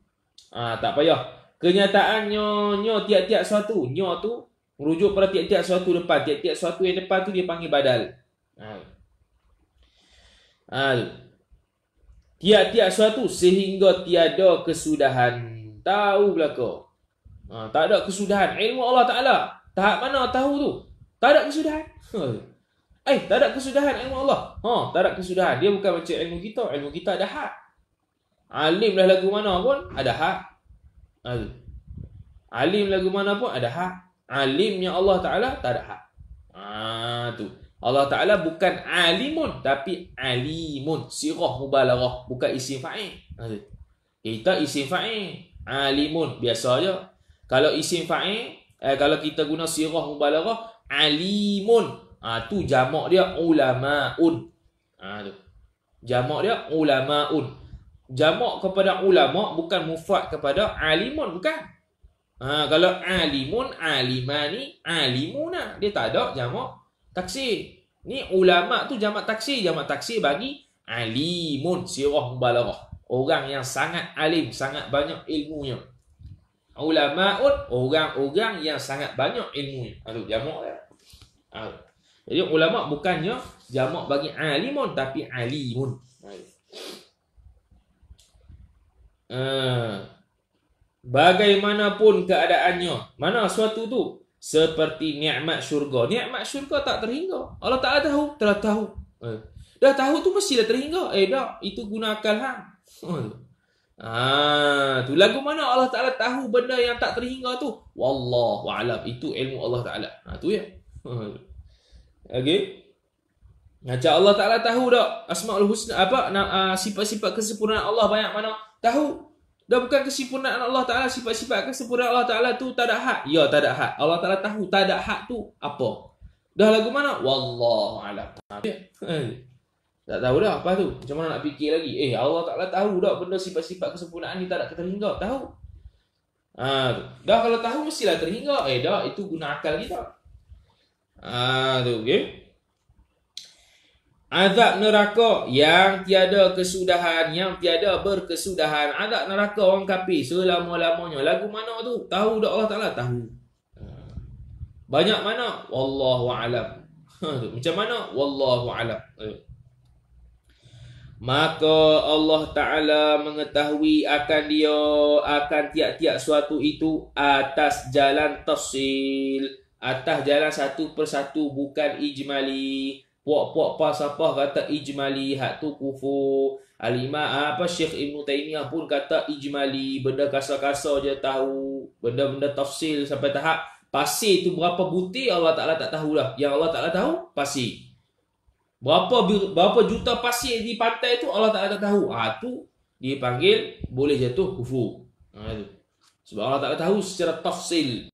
Ah tak payah. Kenyataannya nyo tiap-tiap suatu. Nyo tu merujuk pada tiap-tiap suatu depan. Tiap-tiap suatu yang depan tu dia panggil badal. Ha ah. Tiap-tiap suatu sehingga tiada kesudahan. Tahu belaka. Ha, tak ada kesudahan. Ilmu Allah Taala. Tahap mana tahu tu? Tak ada kesudahan Eh, tak ada kesudahan ilmu Allah. Ha, tak ada kesudahan. Dia bukan macam ilmu kita. Ilmu kita ada had. Alim lah lagu mana pun ada hak. Ha, Alim lagu mana pun ada hak. Alimnya Allah Ta'ala tak ada hak. Ha, tu. Allah Ta'ala bukan alimun tapi alimun. Sirah mubalarah. Bukan isim fa'in. Ha, kita isim fa'in. Alimun. Biasa je. Kalau isim fa'in, eh, kalau kita guna sirah mubalarah, alimun. Ha, tu jamak dia ulama'un. Ha, tu. Jamak dia ulama'un. Jamak kepada ulama bukan mufrad kepada alimun. Bukan. Ha, kalau alimun, alimani, alimuna. Dia tak ada jamak taksir. Ni ulama tu jamak taksir, jamak taksir bagi alimun sirah mubalarah. Orang yang sangat alim, sangat banyak ilmunya. Ulamaun orang-orang yang sangat banyak ilmunya. Itu jamak dia. Ha. Jadi ulama bukannya jamak bagi alimun tapi alimun. Ha. Bagaimanapun keadaannya, mana suatu tu seperti nikmat syurga. Nikmat syurga tak terhingga. Allah tak tahu, telah tahu. Eh. Dah tahu tu mestilah terhingga. Eh dah, itu guna akal hang. Ah, tu lagu mana Allah Taala tahu benda yang tak terhingga tu? Wallahu a'lam. Itu ilmu Allah Taala. Ha tu ya. Okey. Macam Allah Taala tahu dak Asmaul Husna apa uh, sifat-sifat kesempurnaan Allah banyak mana? Tahu. Dah bukan kesempurnaan Allah Ta'ala Sifat-sifat kesempurnaan Allah Ta'ala tu tak ada hak Ya tak ada hak Allah Ta'ala tahu tak ada hak tu apa? Dah lagu mana? Wallahualam Tak tahu dah apa tu. Macam mana nak fikir lagi? Eh Allah Ta'ala tahu dah Benda sifat-sifat kesempurnaan ni tak ada terhingga? Tahu? Ha, Dah kalau tahu mestilah terhingga. Eh dah itu guna akal kita. Ah ha, tu okay Azab neraka yang tiada kesudahan, yang tiada berkesudahan. Azab neraka orang kafir selama-lamanya. Lagu mana tu? Tahu tak Allah Ta'ala? Tahu. Banyak mana? Wallahu alam. Macam mana? Wallahu alam. Maka Allah Ta'ala mengetahui akan dia, akan tiap-tiap suatu itu atas jalan tafsil. Atas jalan satu persatu bukan ijmali. Puak-puak pas apa kata ijmali hak tu kufur. Alima apa Syekh Ibn Taymiyah pun kata ijmali. Benda kasar-kasar je tahu. Benda-benda tafsil sampai tahap pasir tu berapa butir Allah Taala tak tahu lah yang Allah Taala tahu pasir. Berapa berapa juta pasir di pantai tu Allah Taala tak tahu. Ah tu dipanggil boleh jatuh kufur. Ha, tu. sebab Allah Taala tahu secara tafsil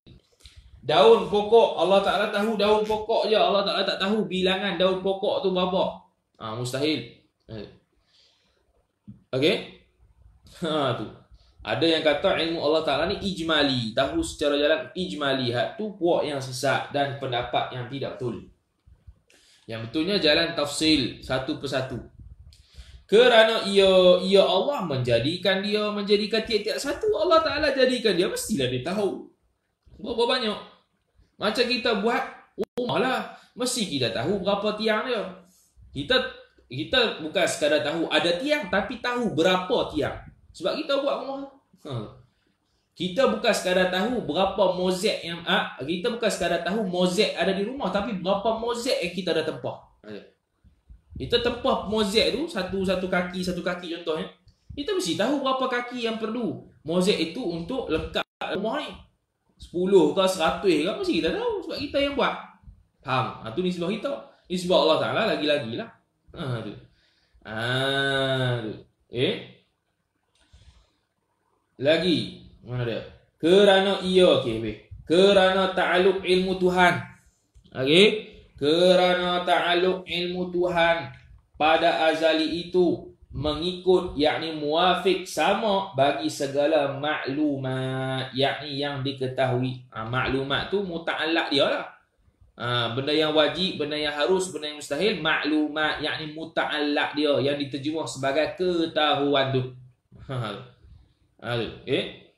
Daun pokok Allah Ta'ala tahu daun pokok je. Allah Ta'ala tak tahu bilangan daun pokok tu berapa. Ha, Mustahil. Eh. Okay ha, tu. Ada yang kata ilmu Allah Ta'ala ni ijmali. Tahu secara jalan ijmali. Hak tu puak yang sesat dan pendapat yang tidak betul. Yang betulnya jalan tafsil Satu persatu. Kerana ia ia Allah menjadikan dia menjadikan tiap-tiap satu Allah Taala jadikan dia. Mestilah dia tahu. Berapa banyak? Macam kita buat rumah lah. Mesti kita tahu berapa tiang dia. Kita kita bukan sekadar tahu ada tiang tapi tahu berapa tiang. Sebab kita buat rumah. Ha. Kita bukan sekadar tahu berapa mozek yang ah ha, kita bukan sekadar tahu mozek ada di rumah tapi berapa mozek yang kita dah tempah. Ha. Kita tempah mozek tu satu satu kaki satu kaki contohnya. Kita mesti tahu berapa kaki yang perlu mozek itu untuk lengkap rumah ni. 10 ke 100 ke mesti kita tahu sebab kita yang buat. Faham? Ha, tu nisbah kita. Nisbah Allah Ta'ala lagi-lagi lah. Ha, tu. Ha, tu. Eh? Lagi. Mana dia? Kerana ia. Okay, baik. Kerana ta'aluk ilmu Tuhan. Okay? Kerana ta'aluk ilmu Tuhan pada azali itu mengikut yakni muafik sama bagi segala maklumat yakni yang diketahui. Ha, maklumat tu muta'allaq dia lah ha, benda yang wajib benda yang harus benda yang mustahil maklumat yakni muta'allaq dia yang diterjemah sebagai ketahuan tu. Ha, ha, okay?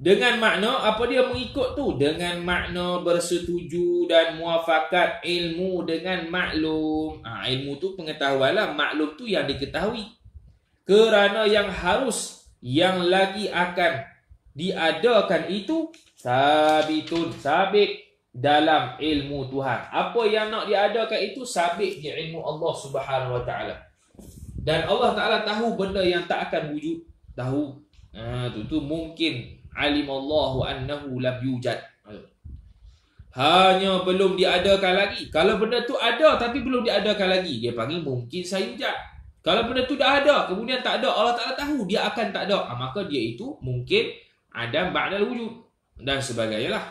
Dengan makna apa dia mengikut tu? Dengan makna bersetuju dan muafakat ilmu dengan maklum. Ha, ilmu tu pengetahuan lah. Maklum tu yang diketahui. Kerana yang harus yang lagi akan diadakan itu sabitun. Sabit dalam ilmu Tuhan. Apa yang nak diadakan itu sabit di ilmu Allah subhanahu wa ta'ala. dan Allah Taala tahu benda yang tak akan wujud tahu ha, tu tu mungkin alimallahu annahu lam yujad. Hanya belum diadakan lagi. Kalau benda tu ada tapi belum diadakan lagi dia panggil mungkin sayujad kalau benda tu dah ada kemudian tak ada Allah Taala tahu dia akan tak ada. Ha, maka dia itu mungkin ada ba'dal wujud dan sebagainya lah.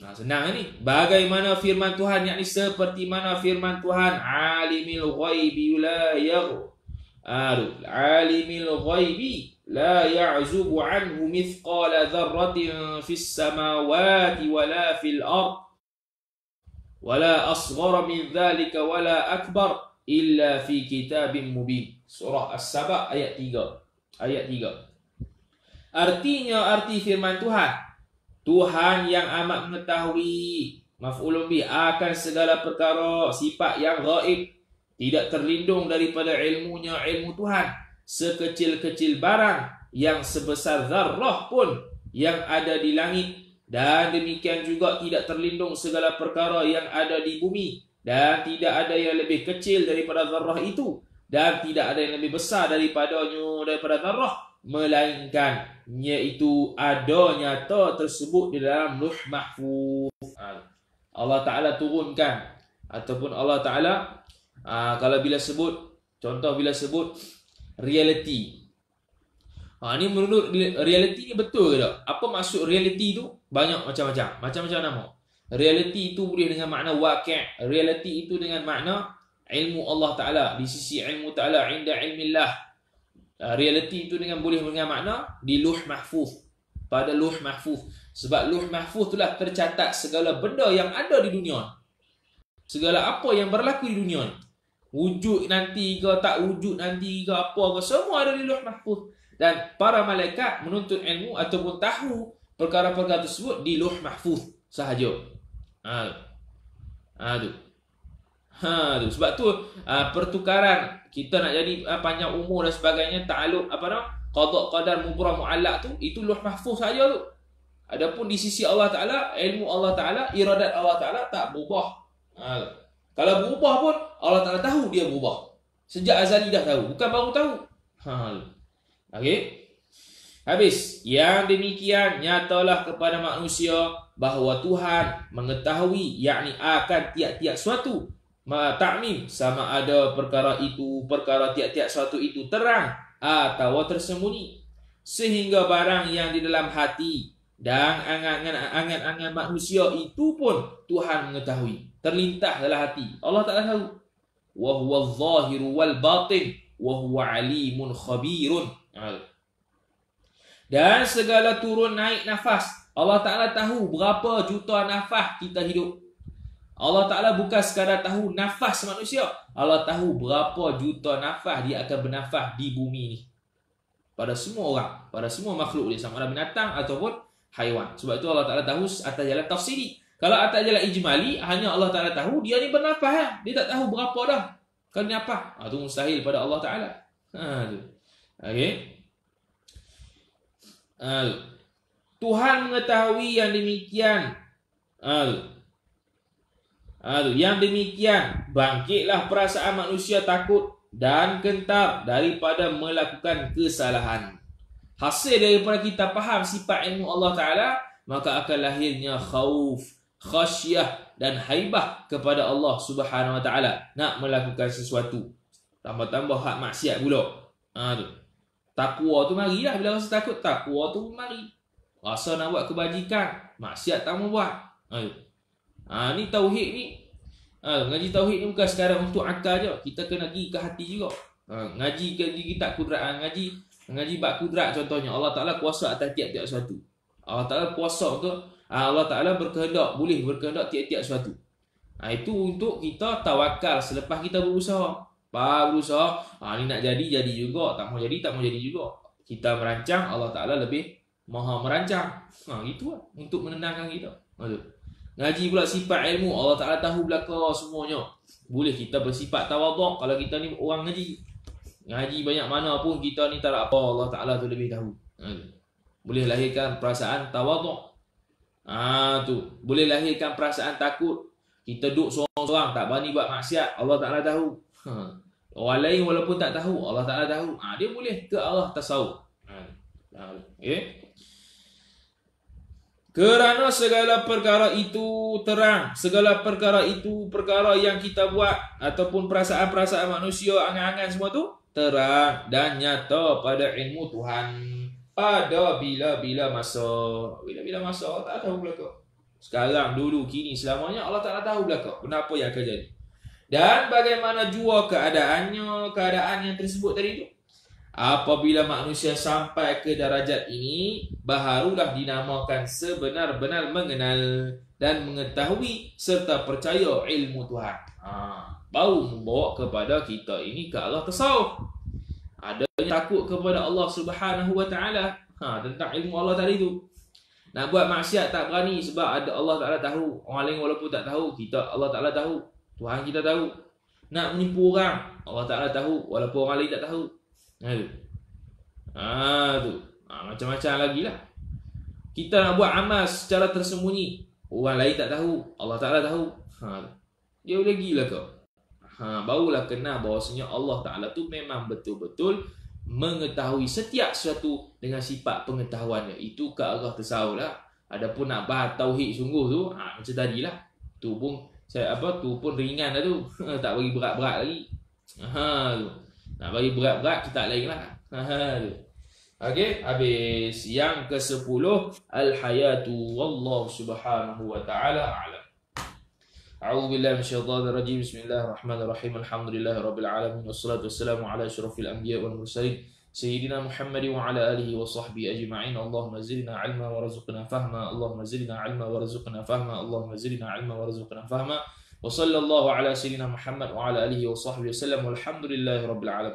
Nah, senang ni. Bagaimana firman Tuhan? Yakni seperti mana firman Tuhan? Alimil ghaibi la yaghib. Alimil ghaibi لا يعزب عنه مثقال ذرة في السماوات ولا في الأرض ولا أصغر من ذلك ولا أكبر إلا في كتاب مبين Surah As-Saba ayat 3 Ayat 3 Artinya arti firman Tuhan Tuhan yang amat mengetahui Maf'ulun bi akan segala perkara Sifat yang gaib Tidak terlindung daripada ilmunya ilmu Tuhan sekecil-kecil barang yang sebesar zarrah pun yang ada di langit. Dan demikian juga tidak terlindung segala perkara yang ada di bumi. Dan tidak ada yang lebih kecil daripada zarrah itu. Dan tidak ada yang lebih besar daripadanya daripada zarrah. Melainkan iaitu ada nyata tersebut di dalam luh mahfuz. Allah Taala turunkan. Ataupun Allah Taala aa, kalau bila sebut contoh bila sebut reality. Ha, ni menurut reality ni betul ke tak? Apa maksud reality tu? Banyak macam-macam. Macam-macam nama. Reality itu boleh dengan makna waqi'. Reality itu dengan makna ilmu Allah Ta'ala. Di sisi ilmu Ta'ala. Inda ilmillah. Ha, reality itu dengan boleh dengan makna di luh mahfuz. Pada luh mahfuz. Sebab luh mahfuz itulah tercatat segala benda yang ada di dunia. Segala apa yang berlaku di dunia ni wujud nanti ke tak wujud nanti ke apa ke semua ada di Lauh Mahfuz dan para malaikat menuntut ilmu ataupun tahu perkara-perkara tersebut di Lauh Mahfuz sahaja. Ha. Ha tu. Ha tu sebab tu ha, pertukaran kita nak jadi ha, panjang umur dan sebagainya ta'alluq apa nama qada qadar mubrah muallaq tu itu Lauh Mahfuz saja tu. Adapun di sisi Allah Taala ilmu Allah Taala iradat Allah Taala tak berubah. Ha. Kalau berubah pun Allah Taala tahu dia berubah. Sejak azali dah tahu, bukan baru tahu. Ha. Okey. Habis, yang demikian nyatalah kepada manusia bahawa Tuhan mengetahui yakni akan tiap-tiap suatu ta'mim sama ada perkara itu perkara tiap-tiap suatu itu terang atau tersembunyi sehingga barang yang di dalam hati dan angan-angan manusia itu pun Tuhan mengetahui terlintas dalam hati. Allah Taala tahu. Wa huwa adh-dhahir wal batin wa huwa alimun khabirun. Dan segala turun naik nafas. Allah Taala tahu berapa juta nafas kita hidup. Allah Taala bukan sekadar tahu nafas manusia. Allah tahu berapa juta nafas dia akan bernafas di bumi ni. Pada semua orang, pada semua makhluk dia sama ada binatang ataupun haiwan. Sebab itu Allah Taala tahu atas jalan tafsiri. Kalau atas jalan ijmali, hanya Allah Ta'ala tahu, dia ni bernafas. Ya? Dia tak tahu berapa dah. Kan ni apa? Ha, itu mustahil pada Allah Ta'ala. Ha, tu. Okay. Ha, Tuhan mengetahui yang demikian. Ha, tu. Ha, tu. Yang demikian, bangkitlah perasaan manusia takut dan gentar daripada melakukan kesalahan. Hasil daripada kita faham sifat ilmu Allah Ta'ala, maka akan lahirnya khauf, khasyah dan haibah kepada Allah Subhanahu Wa Taala nak melakukan sesuatu. Tambah-tambah hak maksiat pula. Ha tu. Takwa tu marilah bila rasa takut takwa tu mari. Rasa nak buat kebajikan, maksiat tak mau buat. Ha tu. Ha ni tauhid ni. Ha ngaji tauhid ni bukan sekadar untuk akal je. Kita kena pergi ke hati juga. Ha, ngaji ke kita kudrat ha, ngaji ngaji bab kudrat contohnya Allah Taala kuasa atas tiap-tiap sesuatu. Allah Taala kuasa untuk Allah Ta'ala berkehendak, boleh berkehendak tiap-tiap sesuatu. Ha, itu untuk kita tawakal selepas kita berusaha. Pak berusaha, ha, ni nak jadi, jadi juga. Tak mau jadi, tak mau jadi juga. Kita merancang, Allah Ta'ala lebih maha merancang. Ha, itu lah, untuk menenangkan kita. Ha, Ngaji pula sifat ilmu, Allah Ta'ala tahu belakang semuanya. Boleh kita bersifat tawaduk kalau kita ni orang ngaji. Ngaji banyak mana pun kita ni tak apa, Allah Ta'ala tu lebih tahu. Ha, boleh lahirkan perasaan tawaduk. Ah tu boleh lahirkan perasaan takut. Kita duduk seorang-seorang tak berani buat maksiat. Allah Taala tahu. Ha. Orang lain walaupun tak tahu, Allah Ta'ala tahu. Ha, dia boleh ke arah tasawuf. Ha, okay. Kerana segala perkara itu terang. Segala perkara itu perkara yang kita buat. Ataupun perasaan-perasaan manusia, angan-angan semua tu. Terang dan nyata pada ilmu Tuhan. Pada bila-bila masa. Bila-bila masa Allah tak tahu belakang. Sekarang, dulu, kini, selamanya Allah tak tahu belakang. Kenapa yang akan jadi. Dan bagaimana jua keadaannya, keadaan yang tersebut tadi itu. Apabila manusia sampai ke darajat ini, barulah dinamakan sebenar-benar mengenal dan mengetahui serta percaya ilmu Tuhan. Ha, baru membawa kepada kita ini ke Allah tasawuf. Ada yang takut kepada Allah Subhanahu Wa Taala ha, tentang ilmu Allah tadi itu. Nak buat maksiat tak berani sebab ada Allah Taala tahu. Orang lain walaupun tak tahu, kita Allah Taala tahu. Tuhan kita tahu. Nak menipu orang, Allah Ta'ala tahu. Walaupun orang lain tak tahu. Ha, tu. Ha, tu. Ha, macam-macam lagi lah. Kita nak buat amal secara tersembunyi. Orang lain tak tahu. Allah Ta'ala tahu. Ha, dia boleh gila kau. Ha, barulah kenal bahawasanya Allah Ta'ala tu memang betul-betul mengetahui setiap sesuatu dengan sifat pengetahuannya. Itu ke arah tersawul lah. Adapun nak bahas tauhid sungguh tu, ha, macam tadi lah. Tu pun saya apa tu pun ringan dah tu. Tak bagi berat-berat lagi. Ha tu. Nak bagi berat-berat kita lain lah. Ha tu. Okey habis yang ke-10 al-hayatu wallahu subhanahu wa ta'ala أعوذ بالله من الشيطان الرجيم. بسم الله الرحمن الرحيم. الحمد لله رب العالمين والصلاة والسلام على أشرف الأنبياء والمرسلين سيدنا محمد وعلى آله وصحبه أجمعين. اللهم زدنا علما ورزقنا فهما. اللهم زدنا علما ورزقنا فهما. اللهم زدنا علما ورزقنا فهما. وصلى الله على سيدنا محمد وعلى آله وصحبه وسلم. والحمد لله رب العالمين.